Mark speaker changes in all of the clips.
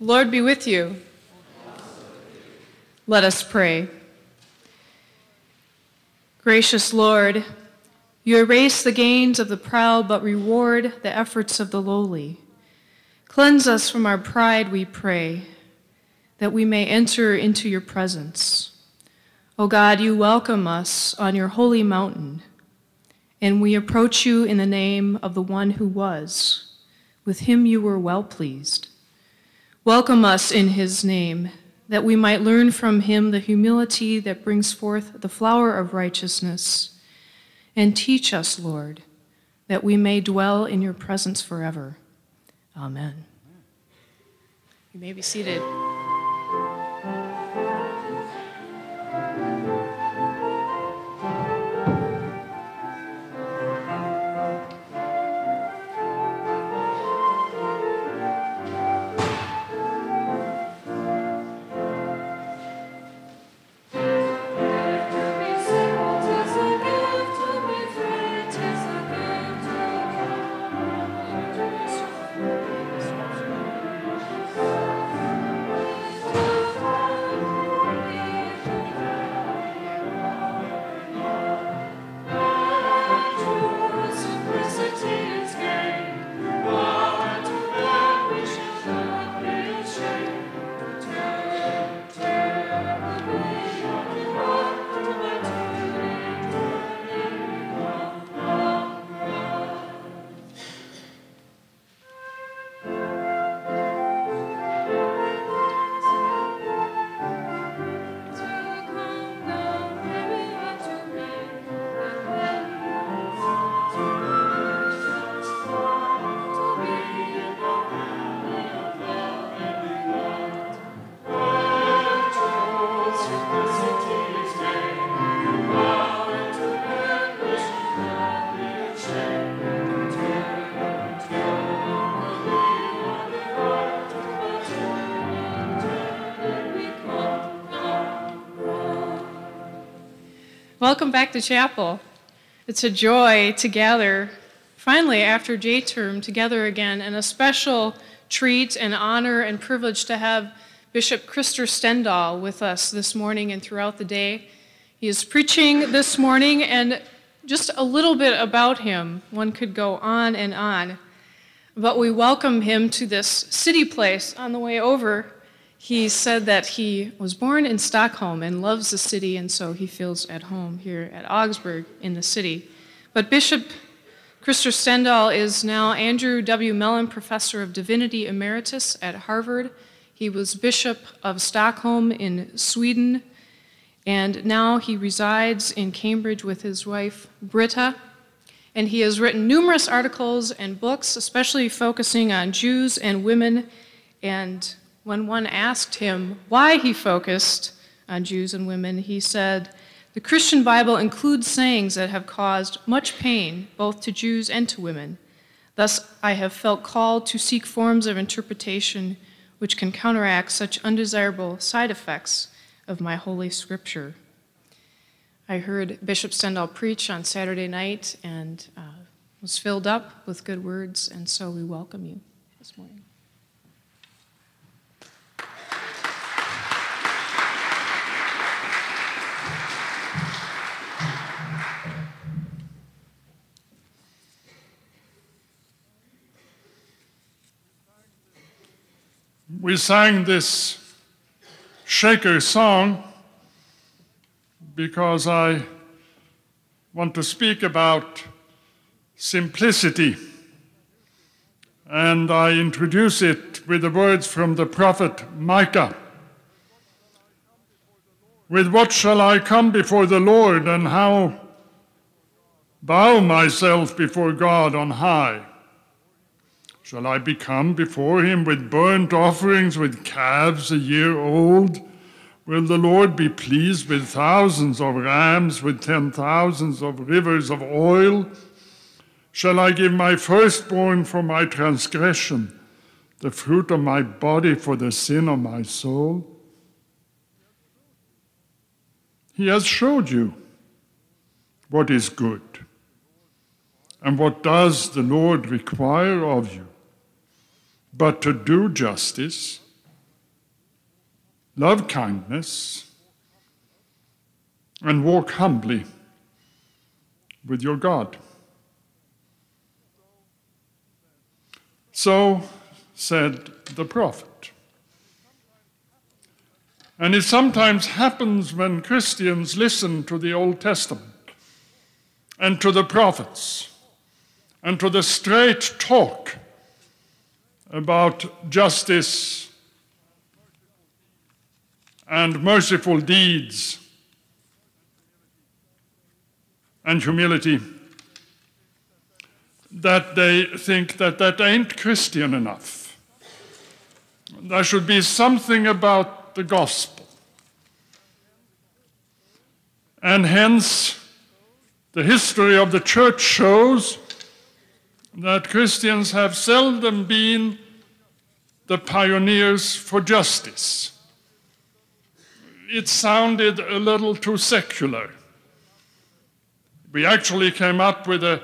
Speaker 1: Lord be with you. Let us pray. Gracious Lord, you erase the gains of the proud but reward the efforts of the lowly. Cleanse us from our pride, we pray, that we may enter into your presence. O God, you welcome us on your holy mountain, and we approach you in the name of the one who was. With him you were well pleased. Welcome us in his name, that we might learn from him the humility that brings forth the flower of righteousness. And teach us, Lord, that we may dwell in your presence forever. Amen. You may be seated. Welcome back to chapel. It's a joy to gather, finally, after J term, together again, and a special treat and honor and privilege to have Bishop Krister Stendahl with us this morning and throughout the day. He is preaching this morning, and just a little bit about him. One could go on and on. But we welcome him to this city place on the way over. He said that he was born in Stockholm and loves the city, and so he feels at home here at Augsburg in the city. But Bishop Krister Stendahl is now Andrew W. Mellon Professor of Divinity Emeritus at Harvard. He was Bishop of Stockholm in Sweden, and now he resides in Cambridge with his wife, Britta. And he has written numerous articles and books, especially focusing on Jews and women and when one asked him why he focused on Jews and women, he said, The Christian Bible includes sayings that have caused much pain both to Jews and to women. Thus, I have felt called to seek forms of interpretation which can counteract such undesirable side effects of my holy scripture. I heard Bishop Stendahl preach on Saturday night and uh, was filled up with good words, and so we welcome you this morning.
Speaker 2: We sang this Shaker song because I want to speak about simplicity. And I introduce it with the words from the prophet Micah. With what shall I come before the Lord, and how bow myself before God on high? Shall I become before him with burnt offerings, with calves a year old? Will the Lord be pleased with thousands of rams, with ten thousands of rivers of oil? Shall I give my firstborn for my transgression, the fruit of my body for the sin of my soul? He has showed you what is good. And what does the Lord require of you? But to do justice, love kindness, and walk humbly with your God. So said the prophet. And it sometimes happens when Christians listen to the Old Testament and to the prophets and to the straight talk about justice and merciful deeds and humility that they think that that ain't Christian enough. There should be something about the gospel. And hence, the history of the church shows that Christians have seldom been the pioneers for justice. It sounded a little too secular. We actually came up with an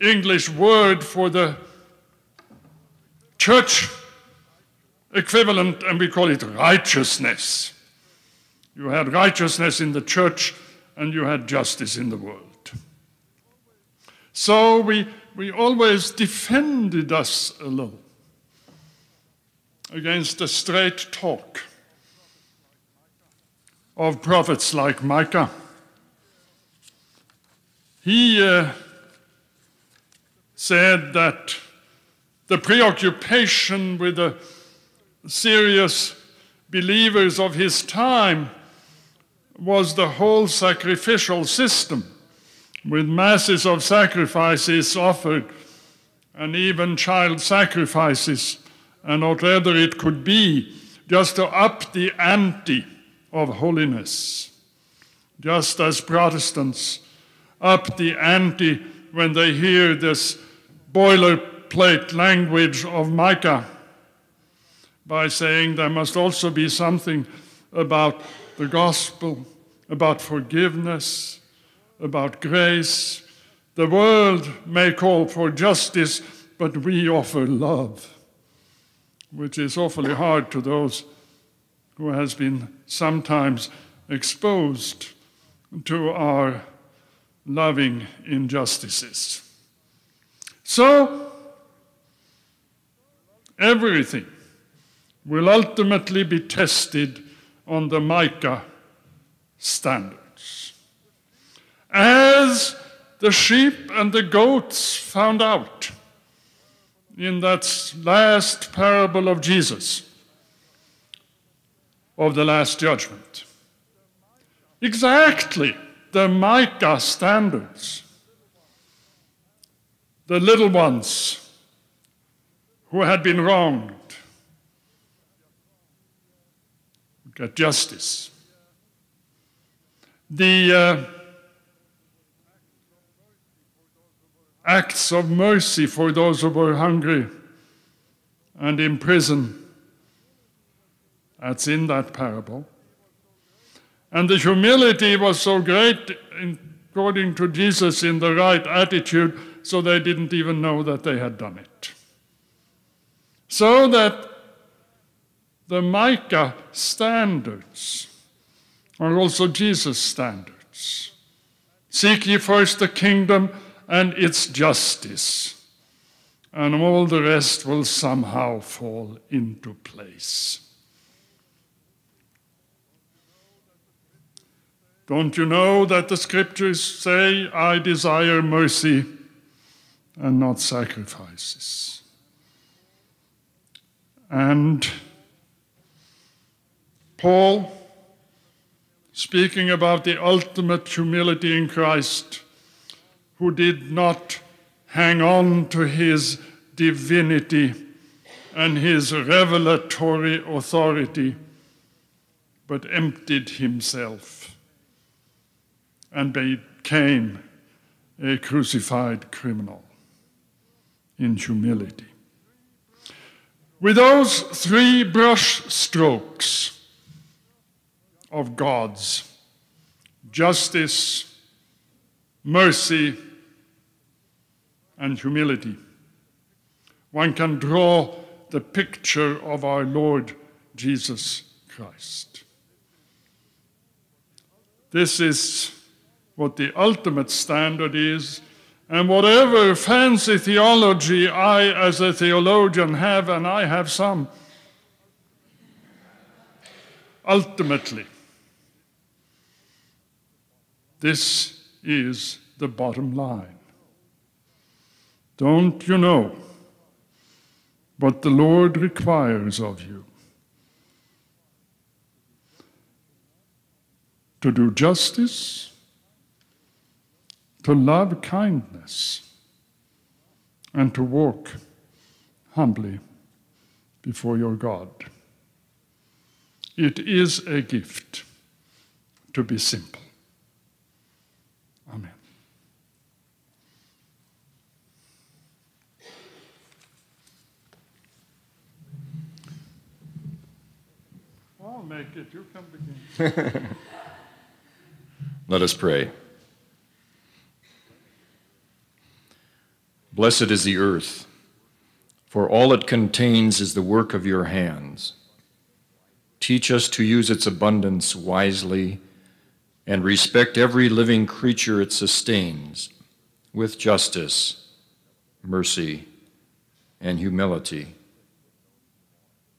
Speaker 2: English word for the church equivalent, and we call it righteousness. You had righteousness in the church, and you had justice in the world. So we, we always defended us a against the straight talk of prophets like Micah. He uh, said that the preoccupation with the serious believers of his time was the whole sacrificial system, with masses of sacrifices offered and even child sacrifices and whatever it could be, just to up the ante of holiness. Just as Protestants up the ante when they hear this boilerplate language of Micah by saying there must also be something about the gospel, about forgiveness, about grace. The world may call for justice, but we offer love, which is awfully hard to those who has been sometimes exposed to our loving injustices. So, everything will ultimately be tested on the Micah standards. As the sheep and the goats found out in that last parable of Jesus, of the Last Judgment. Exactly the Micah standards. The little ones who had been wronged get justice. The uh, acts of mercy for those who were hungry and in prison. That's in that parable. And the humility was so great, according to Jesus, in the right attitude, so they didn't even know that they had done it. So that the Micah standards are also Jesus' standards. Seek ye first the kingdom and its justice, and all the rest will somehow fall into place. Don't you know that the scriptures say, I desire mercy and not sacrifices? And Paul, speaking about the ultimate humility in Christ, who did not hang on to his divinity and his revelatory authority, but emptied himself and became a crucified criminal in humility. With those three brush strokes of God's justice, mercy, and humility. One can draw the picture of our Lord Jesus Christ. This is what the ultimate standard is, and whatever fancy theology I, as a theologian, have, and I have some, ultimately, this is the bottom line. Don't you know what the Lord requires of you? To do justice, to love kindness, and to walk humbly before your God. It is a gift to be simple. I'll make it. You can begin.
Speaker 3: Let us pray. Blessed is the earth, for all it contains is the work of your hands. Teach us to use its abundance wisely and respect every living creature it sustains with justice, mercy, and humility.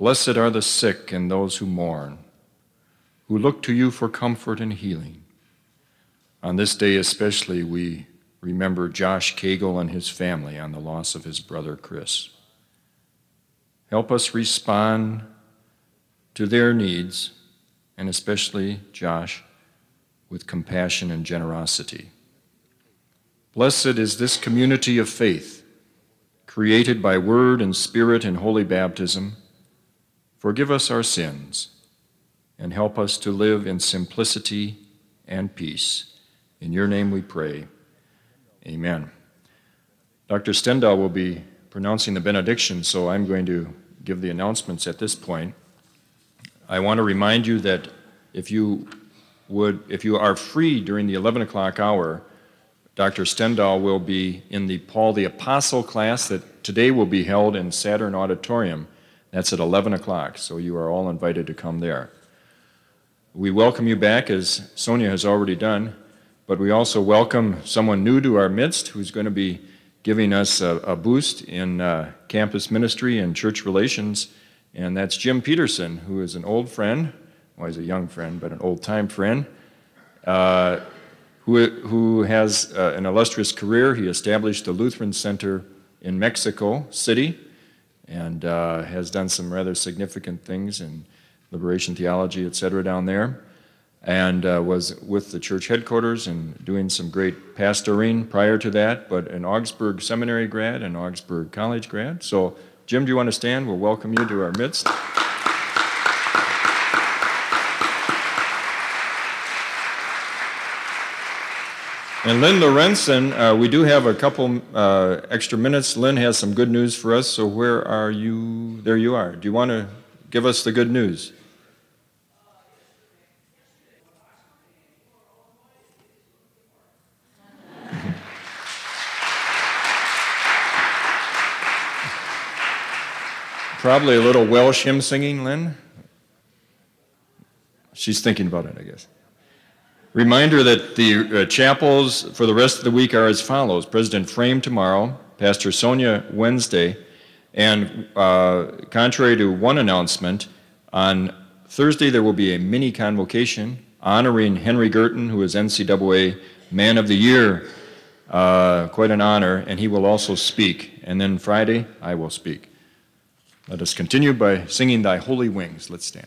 Speaker 3: Blessed are the sick and those who mourn, who look to you for comfort and healing. On this day, especially, we remember Josh Cagle and his family on the loss of his brother Chris. Help us respond to their needs, and especially Josh, with compassion and generosity. Blessed is this community of faith, created by word and spirit in holy baptism. Forgive us our sins and help us to live in simplicity and peace. In your name we pray. Amen. Dr. Stendahl will be pronouncing the benediction, so I'm going to give the announcements at this point. I want to remind you that if you would, if you are free during the 11 o'clock hour, Dr. Stendahl will be in the Paul the Apostle class that today will be held in Sateren Auditorium. That's at 11 o'clock, so you are all invited to come there. We welcome you back, as Sonia has already done, but we also welcome someone new to our midst who's going to be giving us a, a boost in uh, campus ministry and church relations, and that's Jim Peterson, who is an old friend. Well, he's a young friend, but an old time friend. Uh, who, who has uh, an illustrious career. He established the Lutheran Center in Mexico City and uh, has done some rather significant things in liberation theology, et cetera, down there. And uh, was with the church headquarters and doing some great pastoring prior to that, but an Augsburg seminary grad and Augsburg college grad. So, Jim, do you want to stand? We'll welcome you to our midst. And Lynn Lorenzen, uh, we do have a couple uh, extra minutes. Lynn has some good news for us, so where are you? There you are. Do you want to give us the good news? Probably a little Welsh hymn singing, Lynn. She's thinking about it, I guess. Reminder that the uh, chapels for the rest of the week are as follows President Frame tomorrow, Pastor Sonia Wednesday, and uh, contrary to one announcement, on Thursday there will be a mini convocation honoring Henry Girton, who is NCAA Man of the Year. Uh, quite an honor, and he will also speak. And then Friday, I will speak. Let us continue by singing Thy Holy Wings. Let's stand.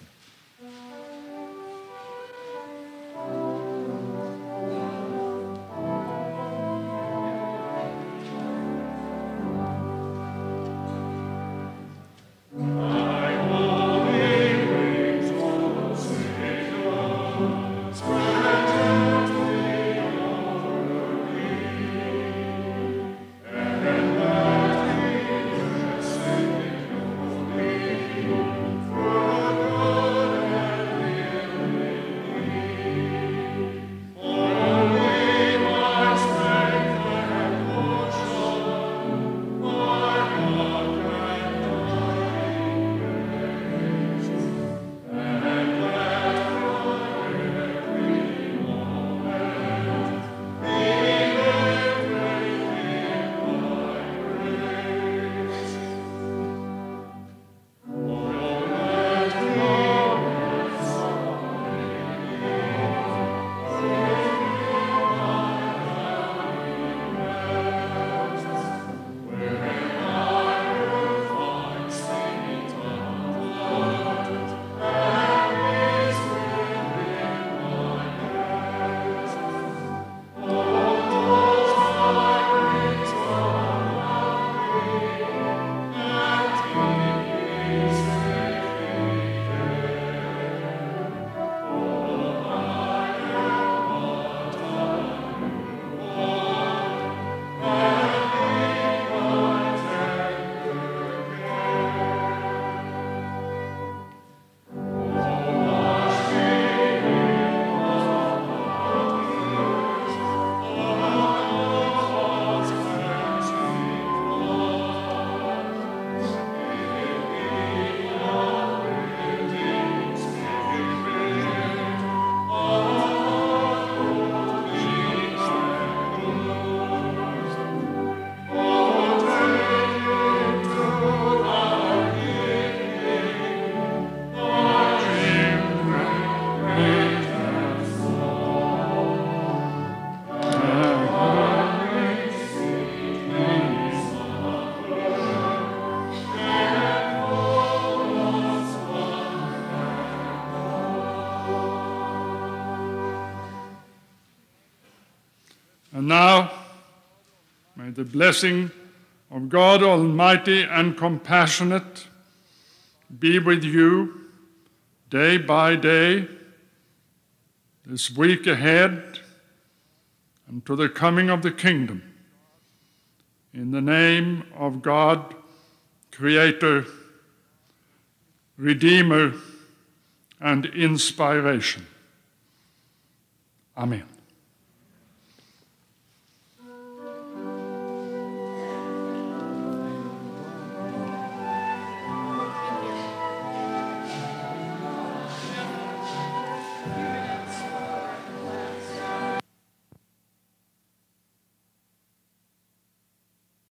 Speaker 2: The blessing of God Almighty and compassionate be with you day by day, this week ahead, and to the coming of the kingdom. In the name of God, Creator, Redeemer, and Inspiration. Amen.